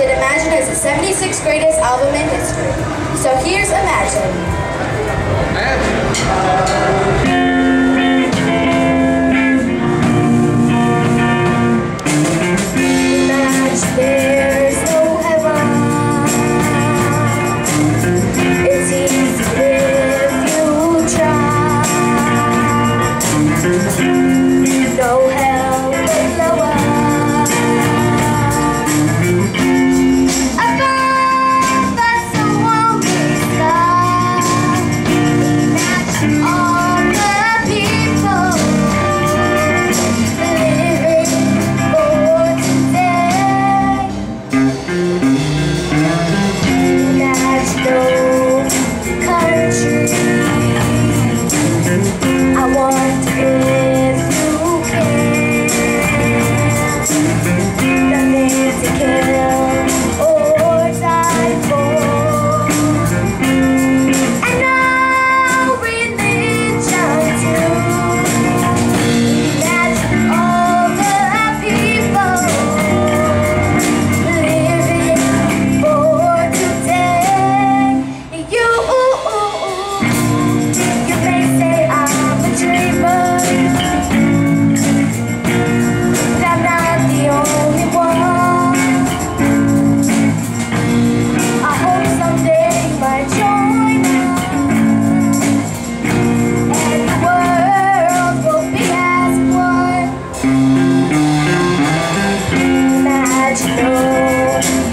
listed Imagine as the 76th greatest album in history. So here's Imagine. Imagine. that you. know